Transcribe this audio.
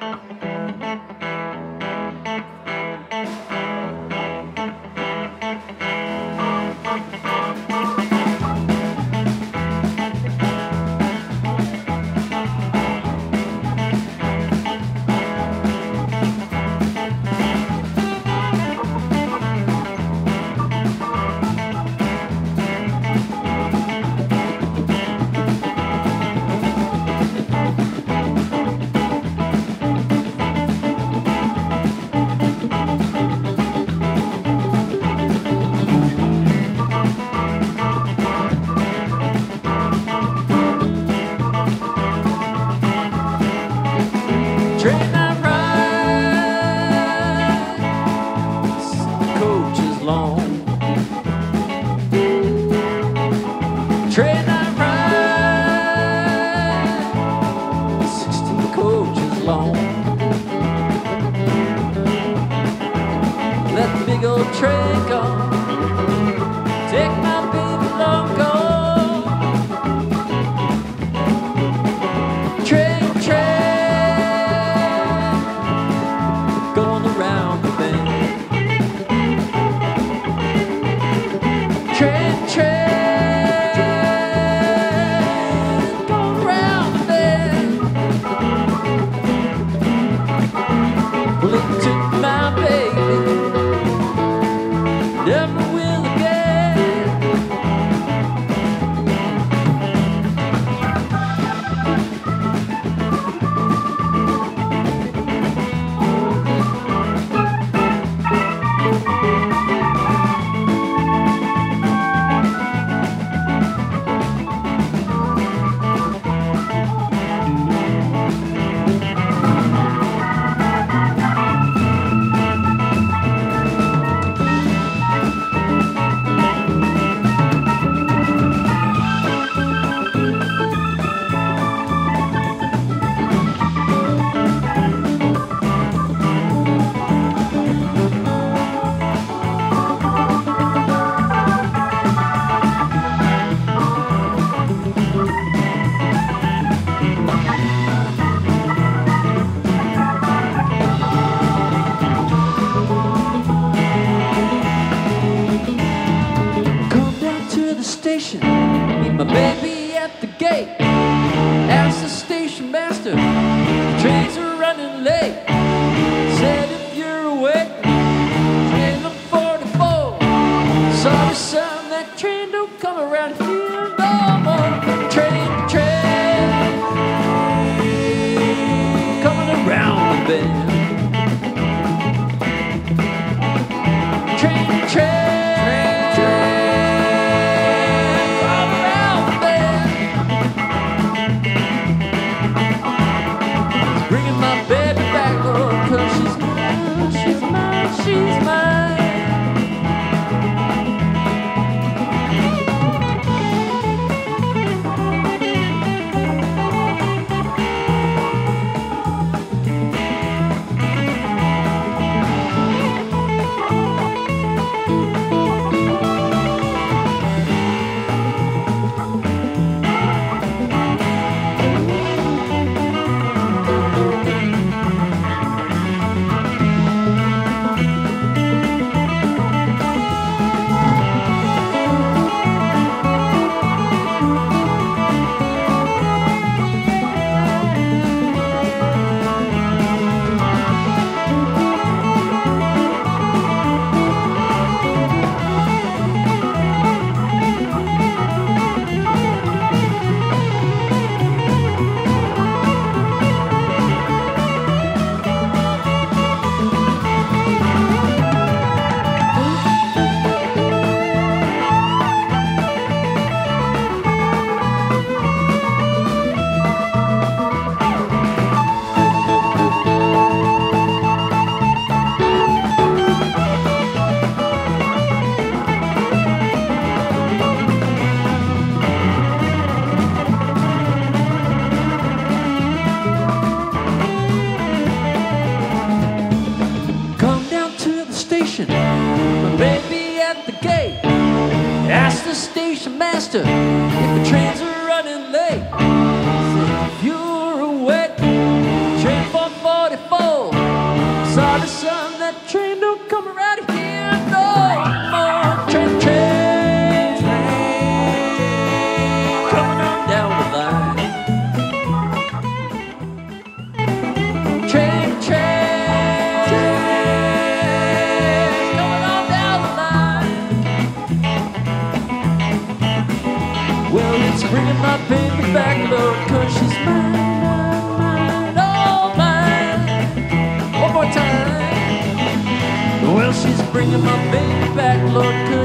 Train Train I ride, sixteen coaches long. Let the big old train go, take my station, meet my baby at the gate. Ask the station master, the trains are running late. Said if you're awake, train number 44. Sorry, son, that train don't come around here no more. Train, train, coming around the bend. The station master. If the trains back, Lord, cause she's mine, mine, mine, all mine. One more time. Well, she's bringing my baby back, Lord.